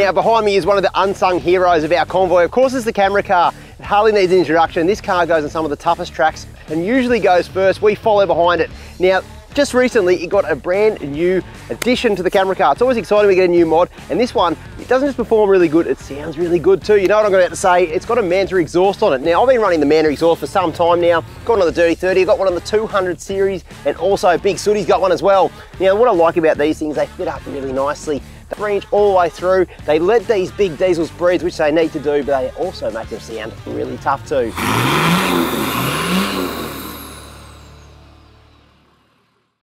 Now behind me is one of the unsung heroes of our convoy. Of course, it's the camera car. It hardly needs an introduction. This car goes on some of the toughest tracks and usually goes first. We follow behind it. Now, just recently, it got a brand new addition to the camera car. It's always exciting we get a new mod, and this one, it doesn't just perform really good, it sounds really good too. You know what I'm about to say? It's got a Manta exhaust on it. Now, I've been running the Manta exhaust for some time now. Got one on the Dirty 30, got one on the 200 series, and also Big Sooty's got one as well. Now, what I like about these things, they fit up really nicely. They range all the way through. They let these big diesels breathe, which they need to do, but they also make them sound really tough too.